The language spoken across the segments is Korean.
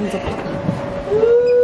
うん。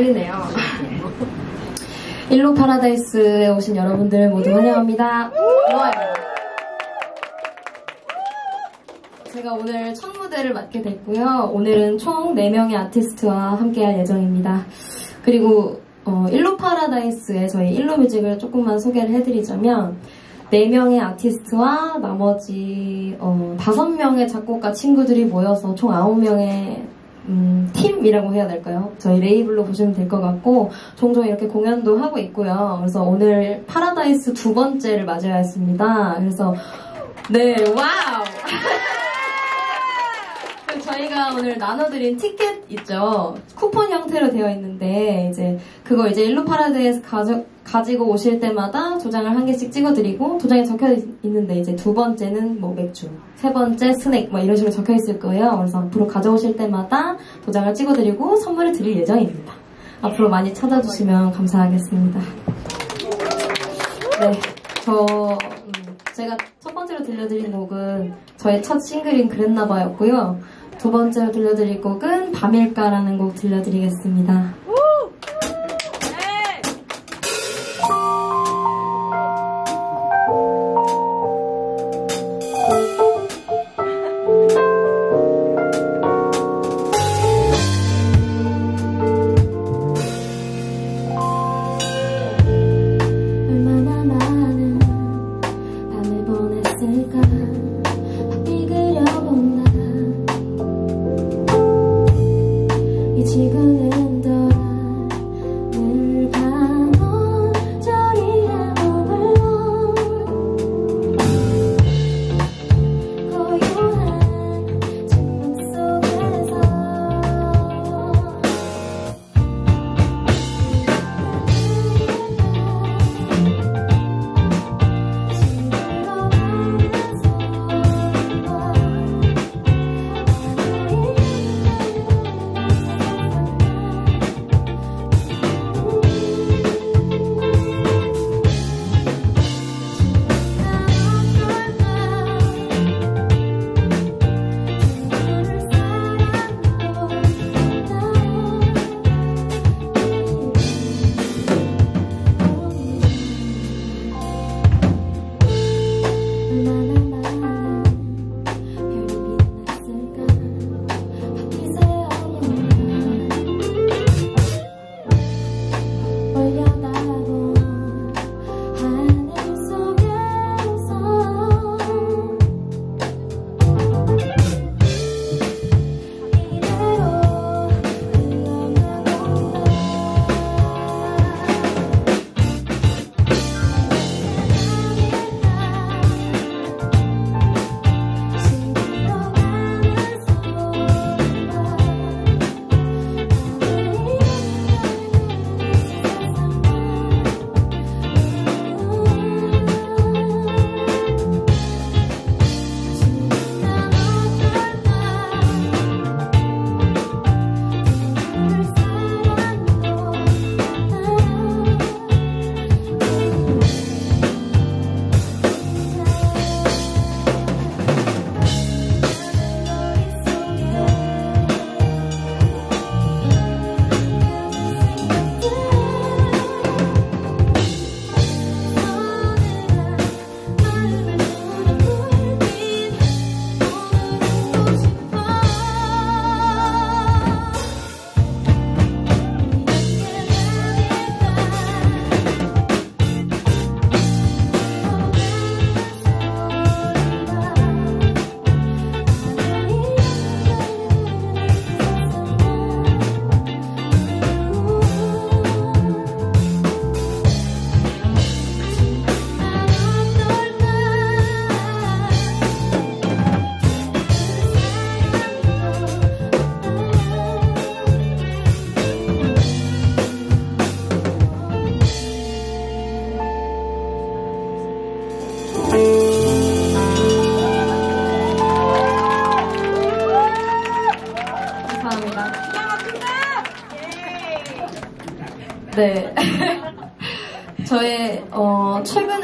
떨리네요. 일로 파라다이스에 오신 여러분들 모두 환영합니다. 좋아요. 제가 오늘 첫 무대를 맡게 됐고요. 오늘은 총 4명의 아티스트와 함께할 예정입니다. 그리고 어, 일로 파라다이스의 저희 일로 뮤직을 조금만 소개를 해드리자면 4명의 아티스트와 나머지 어, 5명의 작곡가 친구들이 모여서 총 9명의 음, 팀이라고 해야 될까요? 저희 레이블로 보시면 될 것 같고 종종 이렇게 공연도 하고 있고요. 그래서 오늘 파라다이스 두 번째를 맞이했습니다. 그래서 네 wow 저희가 오늘 나눠드린 티켓 있죠. 쿠폰 형태로 되어 있는데 이제 그거 이제 일로 파라드에서 가져, 가지고 오실 때마다 도장을 한 개씩 찍어드리고 도장에 적혀 있는데 이제 두 번째는 뭐 맥주, 세 번째 스낵 뭐 이런 식으로 적혀 있을 거예요. 그래서 앞으로 가져오실 때마다 도장을 찍어드리고 선물을 드릴 예정입니다. 앞으로 많이 찾아주시면 감사하겠습니다. 네, 저 음, 제가 첫 번째로 들려드린 곡은 저의 첫 싱글인 그랬나봐였고요. 두 번째로 들려드릴 곡은 밤일까라는 곡 들려드리겠습니다.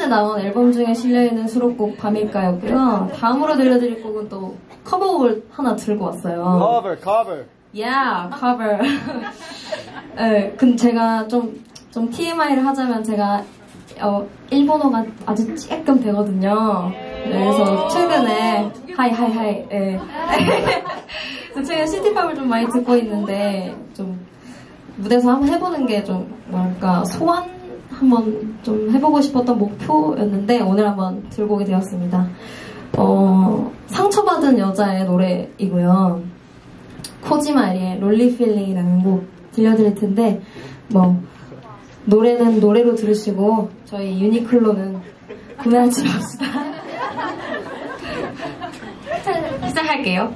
최근에 나온 앨범 중에 실려있는 수록곡 밤일까였고요. 다음으로 들려드릴 곡은 또 커버곡을 하나 들고 왔어요. Cover, cover. Yeah, cover. 네, 근데 제가 좀, 좀 TMI를 하자면 제가 어, 일본어가 아주 쬐끔 되거든요. 네, 그래서 최근에 はい はい はい. 네. 그래서 최근에 시티팝을 좀 많이 듣고 있는데 좀 무대에서 한번 해보는 게 좀 뭐랄까 소원 한번 좀 해보고 싶었던 목표였는데 오늘 한번 들고 오게 되었습니다. 어, 상처받은 여자의 노래이고요. 코지마리의 Lonely Feeling이라는 곡 들려드릴 텐데 뭐 노래는 노래로 들으시고 저희 유니클로는 구매하지 맙시다. 시작할게요.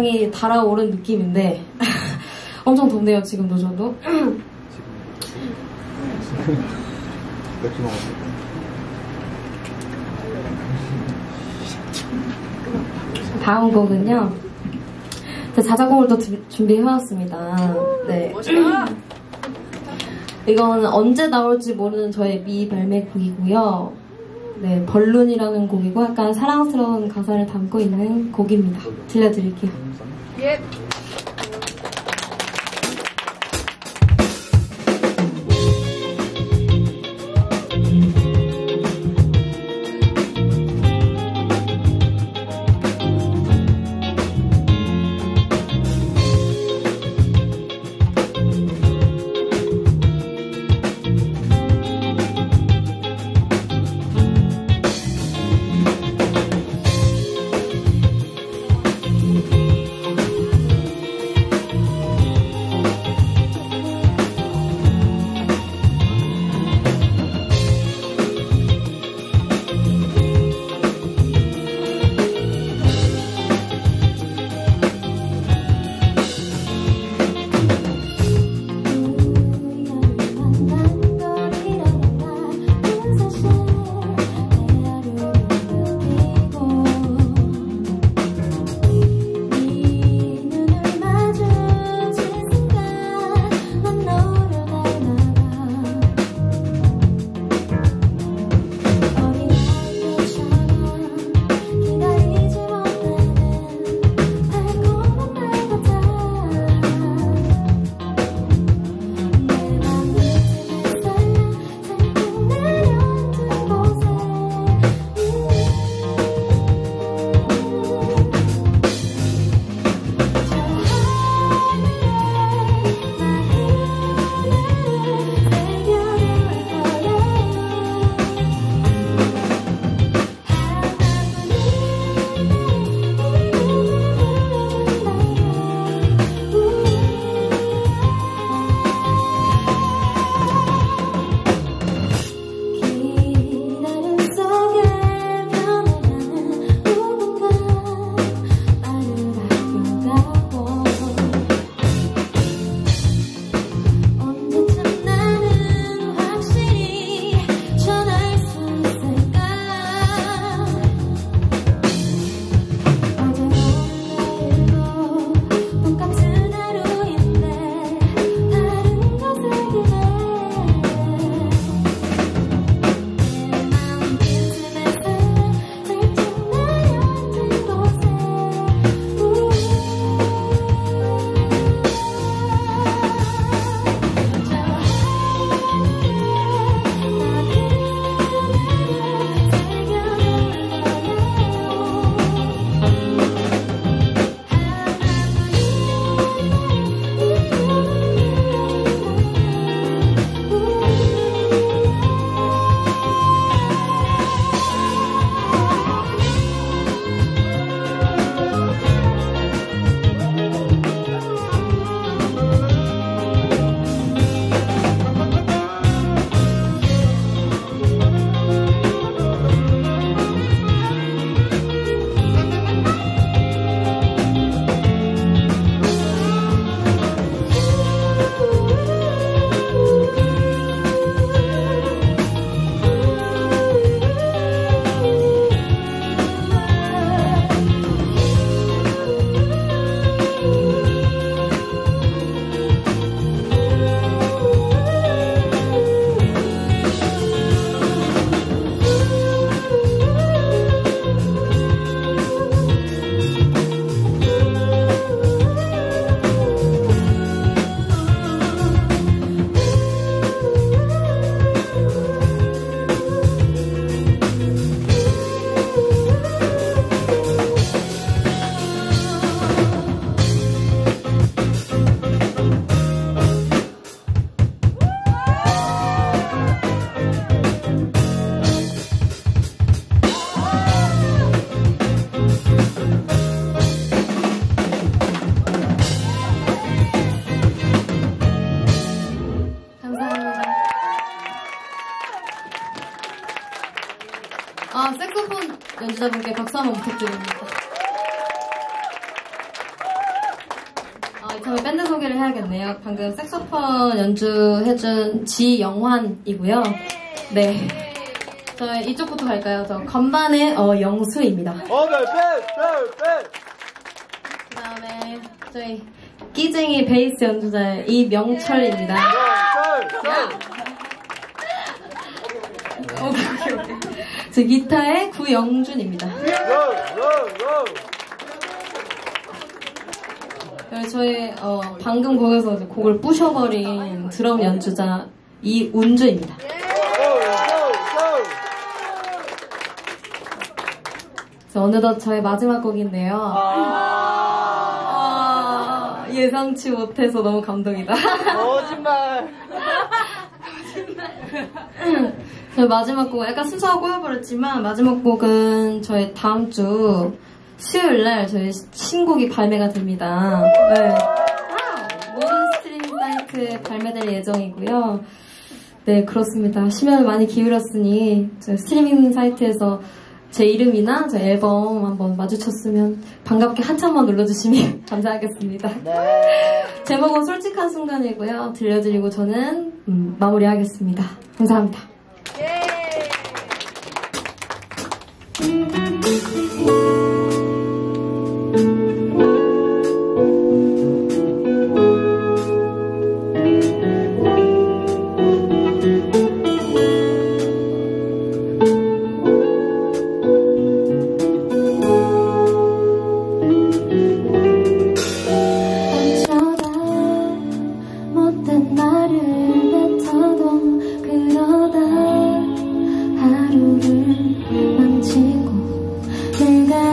굉장히 달아오른 느낌인데, 엄청 덥네요, 지금도 저도. 맥주 먹었어요. 다음 곡은요. 제가 자작곡을 또 주- 준비해왔습니다. 네. 이건 언제 나올지 모르는 저의 미발매곡이고요. 네, 벌룬이라는 곡이고 약간 사랑스러운 가사를 담고 있는 곡입니다. 들려드릴게요. 예. 부탁드립니다. 아, 이참에 밴드 소개를 해야겠네요. 방금 색소폰 연주해준 지영환이고요. 네. 저 이쪽부터 갈까요? 저 건반의 어, 영수입니다. 오케이, 백, 백, 백. 그 다음에 저희 끼쟁이 베이스 연주자의 이명철입니다. 백, 백. 오케이, 오케이, 오케이. 저 기타의 구영준입니다. 그리고 저희 어, 방금 곡에서 이제 곡을 부셔버린 드럼 연주자 이운주입니다. 어느덧 저의 마지막 곡인데요. 아, 아, 예상치 못해서 너무 감동이다. 거짓말. 저 희 마지막 곡 약간 순서가 꼬여버렸지만 마지막 곡은 저희 다음 주 수요일 날 저희 신곡이 발매가 됩니다. 네. 모든 스트리밍 사이트에 발매될 예정이고요. 네, 그렇습니다. 심혈을 많이 기울였으니 저희 스트리밍 사이트에서 제 이름이나 제 앨범 한번 마주쳤으면 반갑게 한참만 눌러주시면 감사하겠습니다. 네. 제목은 솔직한 순간이고요. 들려드리고 저는 음, 마무리하겠습니다. 감사합니다. 어쩌 can go.